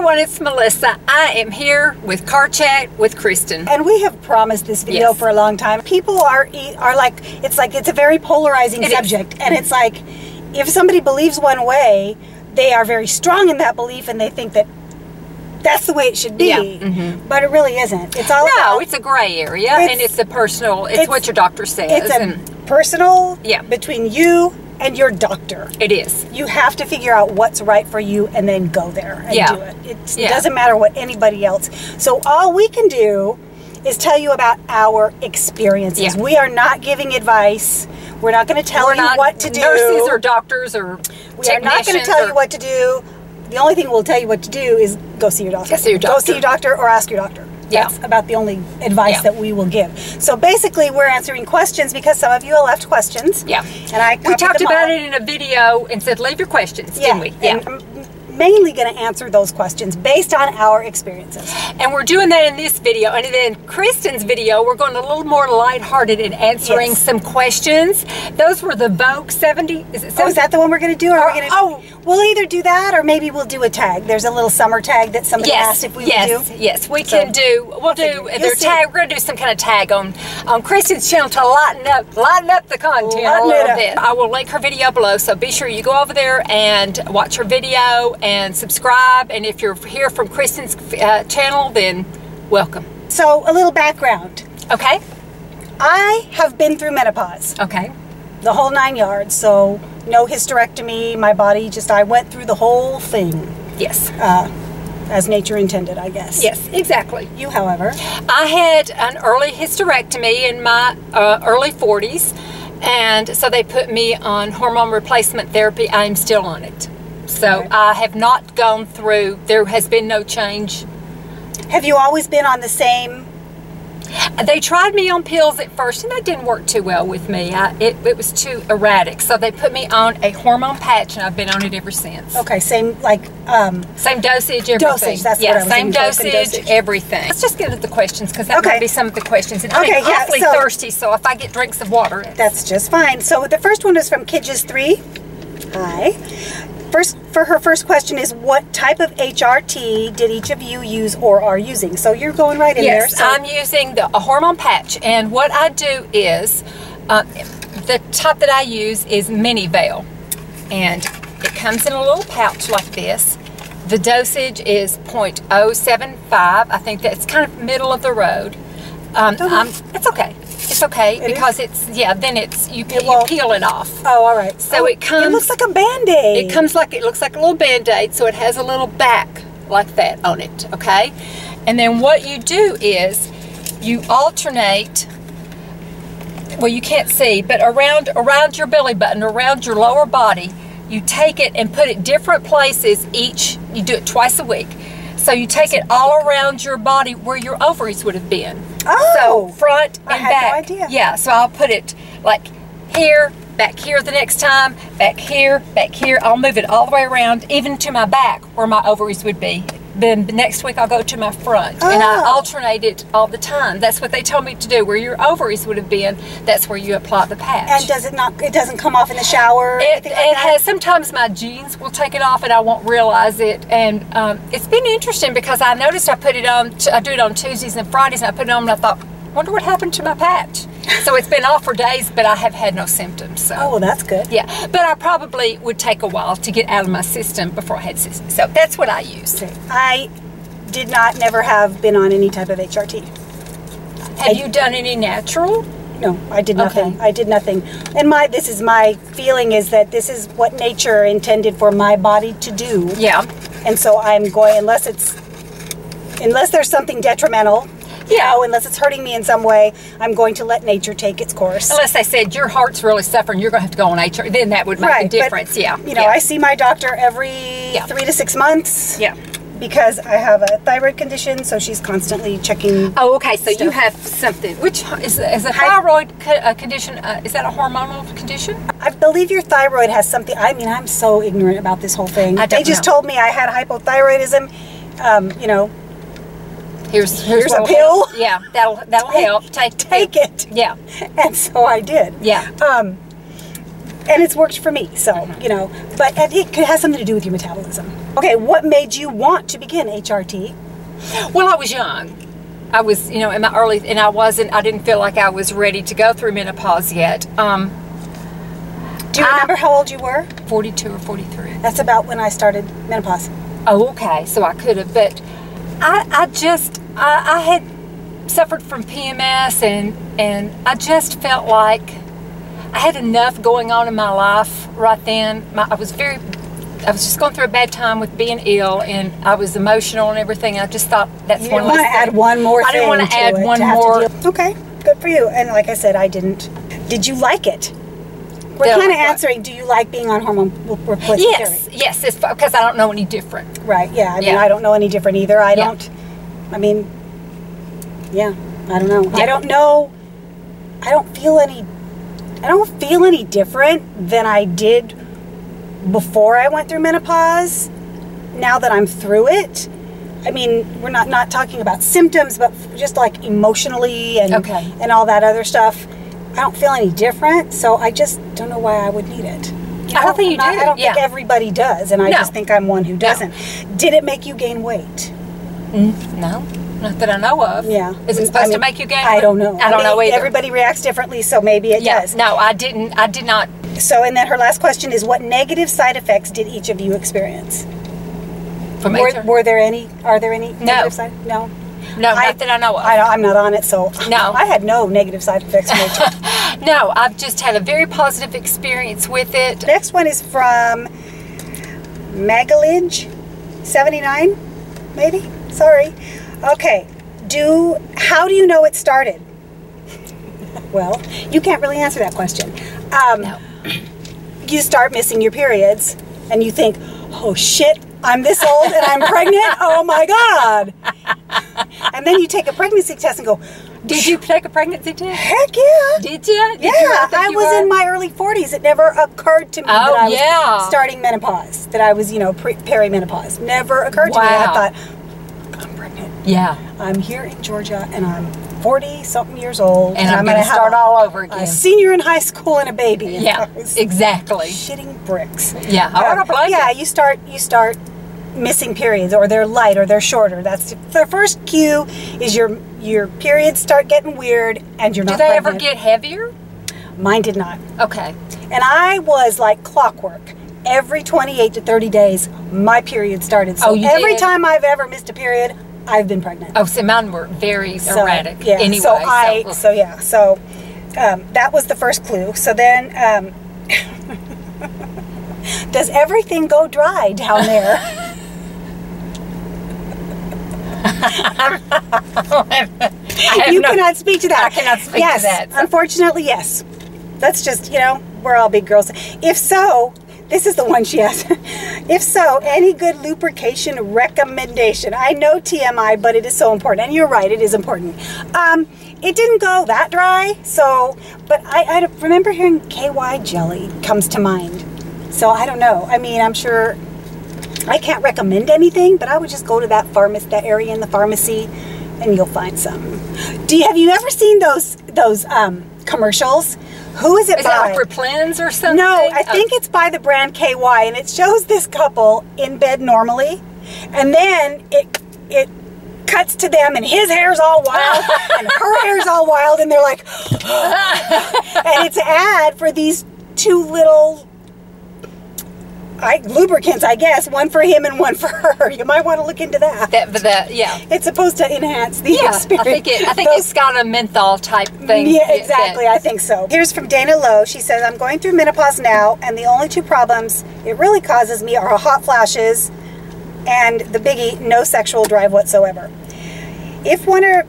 everyone, it's Melissa. I am here with Car Chat with Kristinn. And we have promised this video Yes. for a long time. People are are like it's like it's a very polarizing It is. subject, and it's like if somebody believes one way, they are very strong in that belief, and they think that that's the way it should be. Yeah, mhm. But it really isn't. It's all No, about it's a gray area, It's- and it's a personal. It's, it's- what your doctor says, it's a and personal Yeah. between you and your doctor. it is. You have to figure out what's right for you and then go there and Yeah. do it. It Yeah. doesn't matter what anybody else. So all we can do is tell you about our experiences. Yeah. We are not giving advice. We're not going to tell We're you what to do. Nurses or doctors or we are not going to tell or- you what to do. The only thing we'll tell you what to do is go see your doctor. Go see your Go see your doctor or ask your doctor. Yeah. That's about the only advice Yeah. that we will give. So basically, we're answering questions because some of you have left questions. Yeah. And I We talked about all. it in a video and said leave your questions, Yeah, didn't we? Yeah. and I'm mainly going to answer those questions based on our experiences. And we're doing that in this video. And then Kristinn's video, we're going a little more lighthearted in answering Yes. some questions. Those were the Vogue 70. Is it 70? Oh, is that the one we're going to do? Or are we Oh, going to? oh. We'll either do that or maybe we'll do a tag. There's a little summer tag that somebody Yes, asked if we yes, would do. yes, we So, can do. We'll do their tag. We're gonna do some kind of tag on on Kristinn's channel to lighten up, lighten up the content a Lighten it little bit. I will link her video below, so be sure you go over there and watch her video and subscribe. And if you're here from Kristinn's uh, channel, then welcome. So a little background. Okay. I have been through menopause, Okay. the whole nine yards. So no hysterectomy. My body just I went through the whole thing Yes. uh, as nature intended, I guess. Yes. Exactly. You, however, I had an early hysterectomy in my uh, early 40s, and so they put me on hormone replacement therapy. I'm still on it. So Okay. I have not gone through, there has been no change. have you always been on the same? They tried me on pills at first, and that didn't work too well with me. I, it, it was too erratic. So they put me on a hormone patch, and I've been on it ever since. Okay, same like um, Same dosage, everything. Dosage, that's what I was same dosage, dosage, everything. Let's just get at the questions because that Okay. might be some of the questions. And Okay, I'm yeah, awfully so- thirsty, so if I get drinks of water, That's just fine. So the first one is from Kidges3. Hi. First, for her first question is what type of HRT did each of you use or are using? So you're going right in Yes, there. So I'm using the, a hormone patch, and what I do is uh, the type that I use is Minivelle, and it comes in a little pouch like this. The dosage is 0.075. I think that's kind of middle of the road. Um, I'm, it's okay. It's okay It is? because it's yeah. Then it's you, pe- you peel it off. oh, all right. So Oh, it comes- It looks like a band-aid. It comes like it looks like a little band-aid, so it has a little back like that on it, okay? And then what you do is you alternate well you can't see, but around around your belly button, around your lower body, you take it and put it different places each you do it twice a week. So you take it all around your body where your ovaries would have been. Oh, so front and I had no back. idea. Yeah, so I'll put it like here, back here the next time, back here, back here. I'll move it all the way around, even to my back where my ovaries would be. Then next week I'll go to my front, and I Oh. alternate it all the time. That's what they told me to do. Where your ovaries would have been, that's where you apply the patch. And does it not? It doesn't come off in the shower. It, anything it that? has sometimes my jeans will take it off and I won't realize it and um, it's been interesting because I noticed I put it on I do it on Tuesdays and Fridays and I put it on and I thought wonder what happened to my patch so it's been off for days but I have had no symptoms so Oh, well, that's good. yeah but I probably would take a while to get out of my system before I had systems so that's what I use I did not never have been on any type of HRT. have you done any natural No, I did nothing. Okay. I did nothing. And my this is my feeling is that this is what nature intended for my body to do. yeah And so I'm going unless it's unless there's something detrimental. You Yeah. know, unless it's hurting me in some way, I'm going to let nature take its course. unless they said your heart's really suffering you're going to have to go on HR then that would make a but, difference yeah You know, yeah. I see my doctor every Yeah. three to six months. yeah Because I have a thyroid condition, so she's constantly checking. Oh, okay. So you have something. Which is is a Hy- thyroid co- uh, condition? Uh, is that a hormonal condition? I believe your thyroid has something. I mean, I'm so ignorant about this whole thing. I they just know. told me I had hypothyroidism. Um, you know, Here's Here's a pill. help. Yeah, that'll that'll Take- help. Take take it. Yeah, And so I did. yeah. Um, and it's worked for me. So you know, but it has something to do with your metabolism. Okay, what made you want to begin HRT? Well, I was young. I was, you know, in my early, and I wasn't. I didn't feel like I was ready to go through menopause yet. Um, Do you I- remember how old you were? forty-two or forty-three. That's about when I started menopause. Oh, okay. So I could have, but I, I just, I, I had suffered from PMS, and and I just felt like I had enough going on in my life right then. My, I was very, I was just going through a bad time with being ill, and I was emotional and everything. I just thought that's You one didn't want to add one more. I didn't want to add it one to more. Okay, good for you. And like I said, I didn't. Did you like it? We're kind of like what? answering. Do you like being on hormone replacement Yes, therapy? yes, because I don't know any different. Right. Yeah. I mean, Yeah. I don't know any different either. I Yeah. don't. I mean, yeah. I don't know. I don't know. I don't feel any. I don't feel any different than I did before I went through menopause. Now that I'm through it, I mean, we're not not talking about symptoms, but just like emotionally and Okay. and all that other stuff. I don't feel any different, so I just don't know why I would need it. You I don't think you do, I don't think everybody does, and I No. just think I'm one who doesn't. Did it make you gain weight? Mm-hmm. No, not that I know of. Yeah. Is it I supposed to make you gain? I don't know. I don't mean, know either. Everybody reacts differently, so maybe it yeah. does. No, I didn't. I did not. So, and then her last question is, what negative side effects did each of you experience? From Were, HR? were there any? Are there any negative side? No. no, I- not that I know of. I, I'm not on it, so No. I had no negative side effects from. No, I've just had a very positive experience with it. Next one is from Magalidge, 79, maybe? Sorry. Okay. Do how do you know it started? Well, you can't really answer that question. Um, No. You start missing your periods, and you think, "Oh shit, I'm this old and I'm pregnant. Oh my god!" And then you take a pregnancy test and go, Did you take a pregnancy test? "Heck yeah!" Did you? Did Yeah, you I was were? in my early 40s. It never occurred to me Oh, that I was yeah. starting menopause, that I was, you know, pre- perimenopause. Never occurred to me. I thought. Yeah. I'm here in Georgia and I'm 40 something years old. And I'm gonna going to start all over again. a senior in high school and a baby. And Yeah, exactly. Shitting bricks. Yeah, I don't blame uh, yeah, you. start you start missing periods or they're light or they're shorter. That's the first cue is your your periods start getting weird and you're Do not they ever get heavier? Mine did not. Okay. And I was like clockwork. Every 28 to 30 days, my period started. So Oh, you every did? time I've ever missed a period, I've been pregnant. Oh, so mine were very so, erratic. Yeah. Anyway, so I, so- so yeah, so um, that was the first clue. So then, um, does everything go dry down there? You no- cannot speak to that. I cannot speak to that, so- Unfortunately, yes. That's just, you know, we're all big girls. If so, this is the one she asked. if so, any good lubrication recommendation? I know TMI, but it is so important. And you're right, it is important. Um, it didn't go that dry, so, but I, I remember hearing KY jelly comes to mind. So I don't know. I mean, I'm sure I can't recommend anything, but I would just go to that pharmacy, that area in the pharmacy, and you'll find some. Do you have you ever seen those those um, commercials? Who is it Is by? that like for Plins or something? no, I Oh, think it's by the brand KY, and it shows this couple in bed normally, and then it it cuts to them, and his hair's all wild, and her hair's all wild, and they're like, and it's an ad for these two little. I, lubricants, I guess, one for him and one for her. You might want to look into that. that, that, yeah. It's supposed to enhance the Yeah, experience. I think it. I think Those- it's got a menthol type thing. yeah, that- exactly. I think so. Here's from Dana Lowe. She says, I'm going through menopause now, and the only two problems it really causes me are hot flashes and the biggie, no sexual drive whatsoever. If one or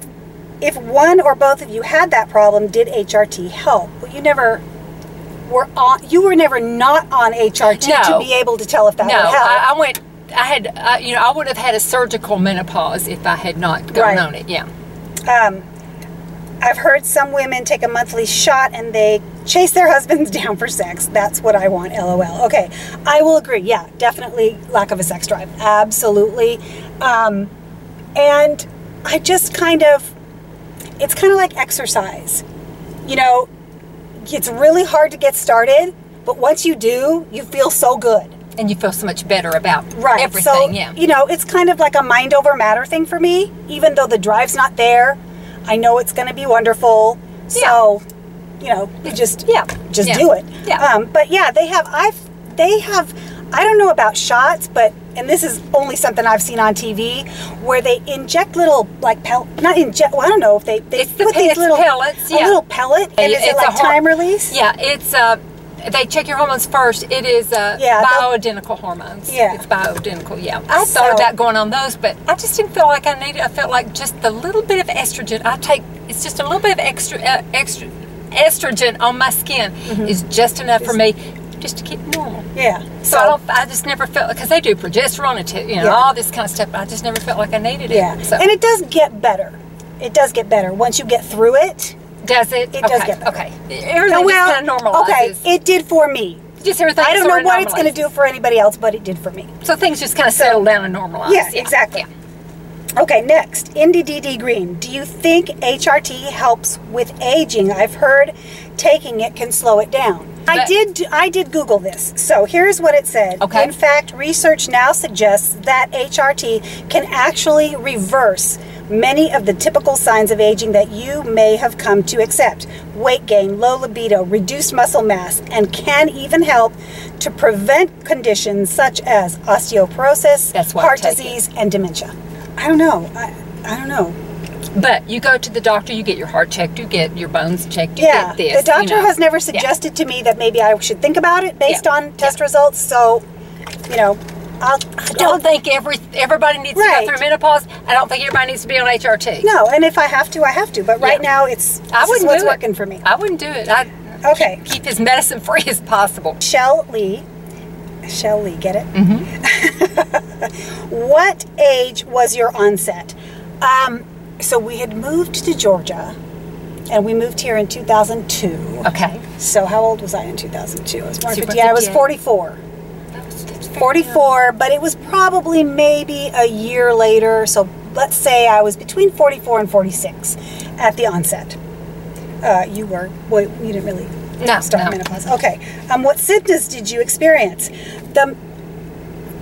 if one or both of you had that problem, did HRT help? Well, you never were on. You were never not on HRT No. to be able to tell if that No, would help. I, I went. I had, uh, you know, I would have had a surgical menopause if I had not gone Right. on it. Yeah. Um, I've heard some women take a monthly shot and they chase their husbands down for sex. That's what I want, lol. Okay, I will agree. Yeah, definitely lack of a sex drive. Absolutely. Um, and I just kind of, it's kind of like exercise. You know, it's really hard to get started, but once you do, you feel so good. And you feel so much better about Right. everything. so, yeah. you know, it's kind of like a mind over matter thing for me. Even though the drive's not there, I know it's going to be wonderful. So, you know, you just Yeah. just Yeah. do it. Yeah. Um, but yeah, they have I've they have I don't know about shots, but and this is only something I've seen on TV where they inject little like pel not inject. Well, I don't know if they they It's put pe- these little pellets, a yeah. little pellet and And is it it's a like time release? Yeah, it's uh, they check your hormones first. It is uh, Yeah, bioidentical hormones. Yeah. it's bioidentical. Yeah, I thought So- about going on those, but I just didn't feel like I needed. I felt like just the little bit of estrogen. I take it's just a little bit of extra uh, extra estrogen on my skin is just enough for me, just to keep normal. Yeah. So, I don't. I just never felt because they do progesterone and t- you know Yeah. all this kind of stuff. I just never felt like I needed it. Yeah. So And it does get better. It does get better once you get through it. does it? it okay. does get better. Okay. Everything just kind of normalizes. okay, it did for me. just everything. I don't know what it's going to do for anybody else, but it did for me. So things just kind of settle down and normalize. Yeah, exactly. Okay, next, Indy DD Green. Do you think HRT helps with aging? I've heard taking it can slow it down. I did I did Google this. So here's what it said. Okay. In fact, research now suggests that HRT can actually reverse many of the typical signs of aging that you may have come to accept. Weight gain, low libido, reduced muscle mass, and can even help to prevent conditions such as osteoporosis, That's why I heart disease, and dementia. I don't know. I, I don't know. But you go to the doctor, you get your heart checked, you get your bones checked, you Yeah, get this. the doctor you know. has never Yeah. suggested to me that maybe I should think about it based Yeah. on test results. So, you know, I'll. I don't think every everybody needs to go through menopause. I don't think everybody needs to be on HRT. No, and if I have to, I have to. But right Yeah. now, it's I wouldn't what's working for me. I wouldn't do it. I Okay, keep as medicine free as possible. Shell Lee. Shell Lee, get it? Mm-hmm. what age was your onset? Um, so we had moved to Georgia, and we moved here in 2002. Okay. So how old was I in 2002? I was born 50. Yeah, I was 44. That was- that's very 44, but it was probably maybe a year later. So let's say I was between 44 and 46 at the onset. Uh, you were, well, you didn't really. No, start no. menopause. Okay. Um, what symptoms did you experience? The,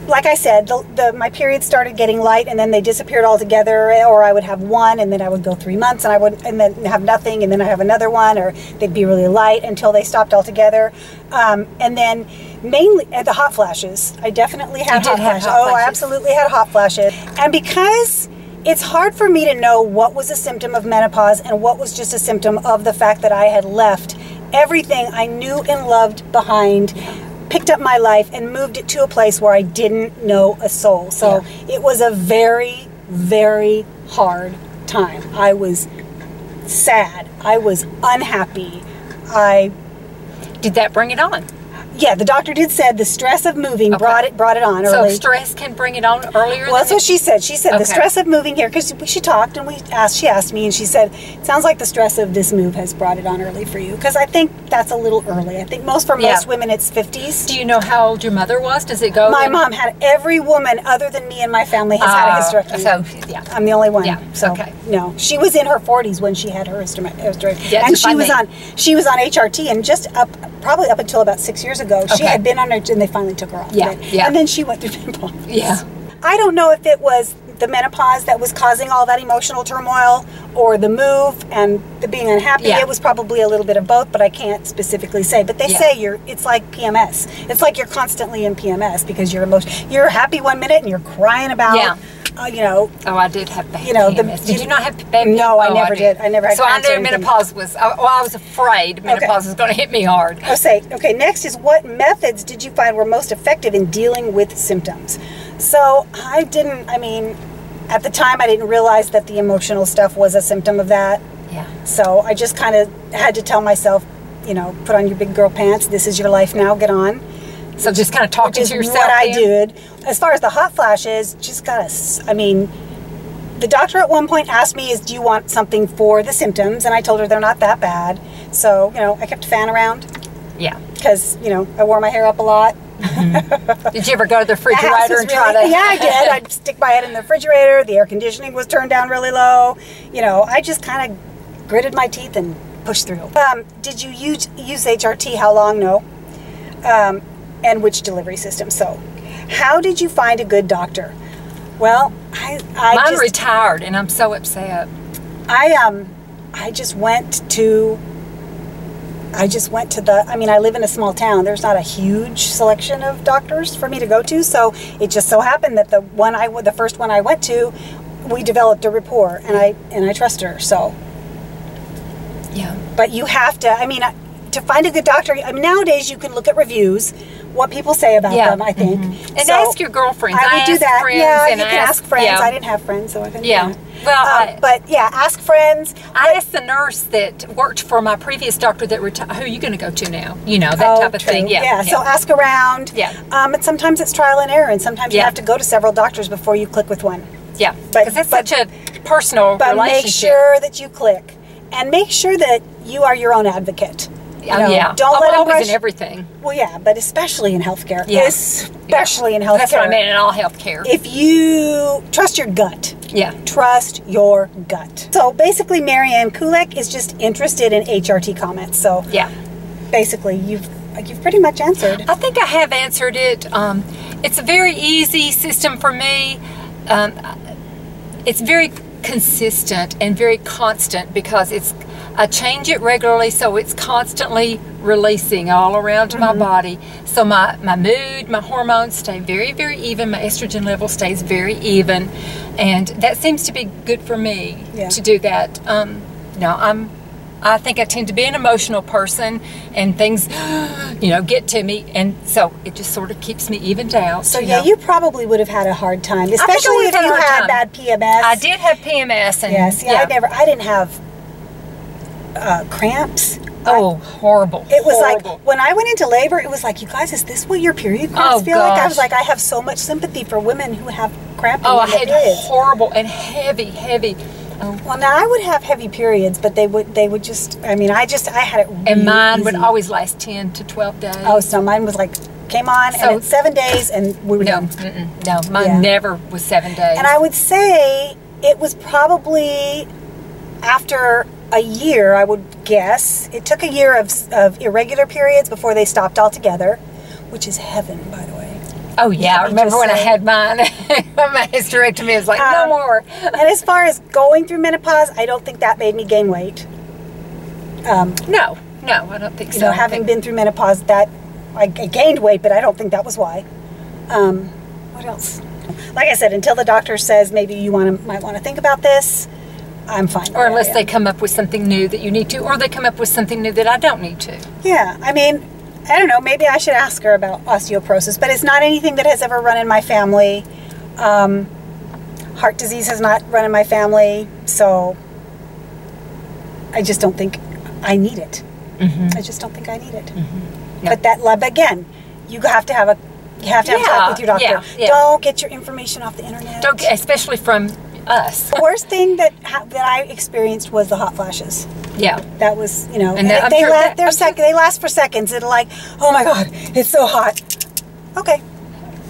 like I said, the, the my periods started getting light and then they disappeared altogether, or I would have one and then I would go three months and I would and then have nothing and then I have another one, or they'd be really light until they stopped altogether. Um, and then mainly uh, the hot flashes. I definitely had hot did have flashes. oh, I absolutely had hot flashes. And because it's hard for me to know what was a symptom of menopause and what was just a symptom of the fact that I had left everything I knew and loved behind, picked up my life, and moved it to a place where I didn't know a soul. So it was a very, very hard time. I was sad. I was unhappy. I Did that bring it on? Yeah, the doctor did said the stress of moving Okay. brought it brought it on early. So stress can bring it on earlier. Well, that's what she said. She said the stress of moving here because she talked and we asked. She asked me and she said, "It sounds like the stress of this move has brought it on early for you." Because I think that's a little early. I think most for Yeah. most women it's fifties. Do you know how old your mother was? Does it go? My in- mom had every woman other than me and my family has had a Uh, hysterectomy. So yeah. I'm the only one. Yeah, So okay. no, she was in her 40s when she had her hysterectomy, Yeah, and she was funny. on she was on HRT, and just up probably up until about six years ago, she Okay. had been on it, and they finally took her off. Yeah, it. yeah. And then she went through menopause. Yeah. I don't know if it was the menopause that was causing all that emotional turmoil, or the move and the being unhappy. Yeah. It was probably a little bit of both, but I can't specifically say. But they Yeah. say you're it's like PMS. It's like you're constantly in PMS because you're emotion. You're happy one minute and you're crying about. Yeah. Uh, you know, Oh, I did have bad You know, the- PMS. did you- not have bad No, I oh, never did. I never had So I knew menopause was. I, well, I was afraid menopause was going to hit me hard. I'll say, okay, next is what methods did you find were most effective in dealing with symptoms? So I didn't, I mean, at the time I didn't realize that the emotional stuff was a symptom of that. Yeah. So I just kind of had to tell myself, you know, put on your big girl pants. This is your life now. Get on. So just kind of talking to yourself. what I did. As far as the hot flashes, just gotta. I mean, the doctor at one point asked me, "Is do you want something for the symptoms?" And I told her they're not that bad. So you know, I kept a fan around Yeah. because you know I wore my hair up a lot. Did you ever go to the refrigerator and try really- to? Yeah, I did. I'd stick my head in the refrigerator. The air conditioning was turned down really low. You know, I just kind of gritted my teeth and pushed through. Um, did you use, use HRT? How long? No. um, and which delivery system. So, how did you find a good doctor? Well, I, I just, retired, and I'm so upset. I um, I just went to. I just went to the. I mean, I live in a small town. There's not a huge selection of doctors for me to go to, so it just so happened that the one I, the first one I went to, we developed a rapport, and I and I trust her. So, Yeah. but you have to. I mean, uh, to find a good doctor. I mean, nowadays you can look at reviews, what people say about Yeah. them. I think, And So, ask your girlfriends. I would do asked that. Friends yeah, and you I can asked- ask friends. Yeah. I didn't have friends, so I couldn't. Yeah. do. Well, Um, I- but yeah, ask friends. I asked the nurse that worked for my previous doctor that retired, who are you going to go to now? You know, that Oh, type of true. thing. Yeah. Yeah. So ask around. Yeah. Um, and sometimes it's trial and error, and sometimes you have to go to several doctors before you click with one. yeah. Because it's but- such a personal But relationship. make sure that you click, and make sure that you are your own advocate. You Oh, know, yeah. Don't I'm let always in everything. well, yeah, but especially in healthcare. Yeah. Especially in healthcare. That's what I meant in all healthcare. If you trust your gut. yeah. Trust your gut. So basically, Marianne Kulek is just interested in HRT comments. So Yeah. basically, you've you've pretty much answered. I think I have answered it. Um, it's a very easy system for me. Um, it's very consistent and very constant because it's I change it regularly, so it's constantly releasing all around my body. So my, my mood, my hormones stay very, very even. My estrogen level stays very even, and that seems to be good for me Yeah. to do that. Um, no, I'm. I think I tend to be an emotional person, and things, you know, get to me, and so it just sort of keeps me evened out. So yeah, know. you probably would have had a hard time, especially if you had time. bad PMS. I did have PMS, and Yeah. See, I never. I didn't have uh, cramps. Oh, horrible! It was horrible. like when I went into labor, it was like, you guys, is this what your period cramps Oh, feel like? I was like, I have so much sympathy for women who have cramps. oh, I had horrible and heavy, heavy. Oh, Well, now I would have heavy periods, but they would they would just. I mean, I just I had it. and really mine would always last ten to twelve days. Oh, so mine was like came on So- and it's seven days, and we were no, no, mine Yeah. never was seven days. And I would say it was probably after a year, I would guess. It took a year of, of irregular periods before they stopped altogether, which is heaven, by the way. oh yeah, I remember when I had mine. my hysterectomy was like no Um, more. And as far as going through menopause, I don't think that made me gain weight. Um, No, no, I don't think you so. know, having think- been through menopause, that I, I gained weight, but I don't think that was why. Um, what else? Like I said, until the doctor says maybe you want to might want to think about this, I'm fine. or unless they come up with something new that you need to, or they come up with something new that I don't need to. Yeah, I mean, I don't know. Maybe I should ask her about osteoporosis, but it's not anything that has ever run in my family. Um, heart disease has not run in my family, so I just don't think I need it. I just don't think I need it. No. But that lab again, you have to have a you have to have Yeah, talk with your doctor. yeah, yeah. Don't get your information off the internet. Don't, especially from us. The worst thing that ha- that I experienced was the hot flashes. Yeah. That was, you know, And they, sure last. that- they're They last for seconds. It'll like, oh my god, it's so hot. Okay,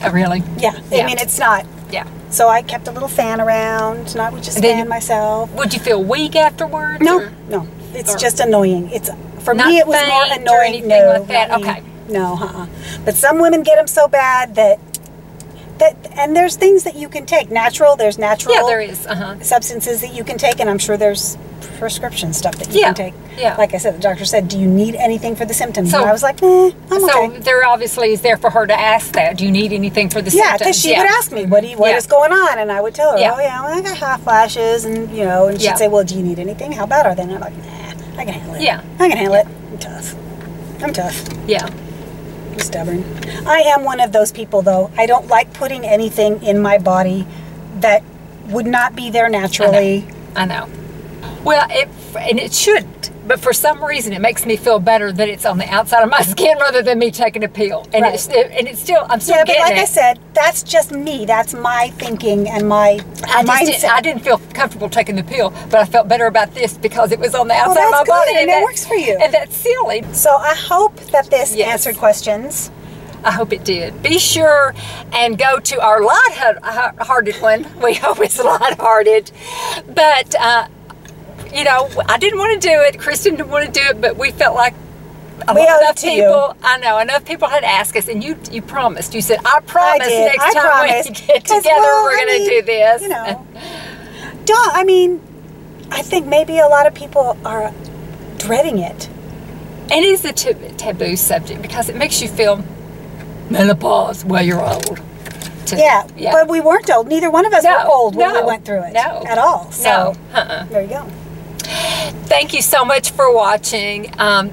Uh, really? yeah. Yeah. I mean, it's not. Yeah. So I kept a little fan around, and I would just fan myself. Would you feel weak afterwards? No, or- no, it's or- just annoying. It's for me, it was more faint or annoying. anything no, like that? me. Okay. No, uh-uh. But some women get them so bad that that, and there's things that you can take. Natural, there's natural. Yeah, there is. Uh huh. substances that you can take, and I'm sure there's prescription stuff that you Yeah, can take. yeah. Like I said, the doctor said, "Do you need anything for the symptoms?" So- and I was like, "Nah, I'm So okay." there obviously is there for her to ask that. Do you need anything for the Yeah, symptoms? because she would ask me, "What do you, what Yeah. is going on?" And I would tell her, Yeah. "Oh yeah, well, I got hot flashes," and you know, and she'd Yeah. say, "Well, do you need anything? How bad are they?" And I'm like, "Nah, I can handle it. Yeah. I can handle it. I'm tough. I'm tough. Yeah. I'm stubborn. I am one of those people, though. I don't like putting anything in my body that would not be there naturally. I know. Well, it and it shouldn't, but for some reason it makes me feel better that it's on the outside of my skin rather than me taking a pill. And Right. it's it, and it's still I'm still Yeah, but like it. I said, that's just me. That's my thinking and my I, mindset. did, I didn't feel comfortable taking the pill, but I felt better about this because it was on the Well, outside of my body, and it that- works for you. And that's silly. So I hope that this Yes. answered questions. I hope it did. Be sure and go to our light-hearted one. We hope it's light-hearted, but uh, you know, I didn't want to do it. Kristinn didn't want to do it, but we felt like We lot owe it of to you. people, I know, enough people had asked us, and you you promised. You said, I promise did. next I time promised. we get together, well, we're I going to mean, do this. You know, don't. I mean, I think maybe a lot of people are dreading it. And it is a tab- taboo subject because it makes you feel menopause while you're old. To- Yeah, but we weren't old. Neither one of us No, were old when we went through it no. at all. So no, uh-uh. there you go. Thank you so much for watching. Um,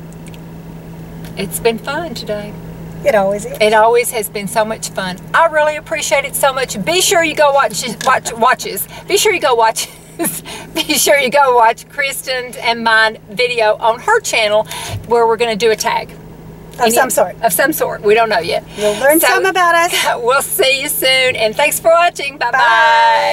it's been fun today. It always is. It always has been so much fun. I really appreciate it so much. Be sure you go watch watch watches. Be sure you go watch. Be sure you go watch Kristinn's and mine video on her channel where we're going to do a tag Of some sort. Of some sort. We don't know yet. You'll learn So- something about us. We'll see you soon, and thanks for watching. Bye bye. Bye.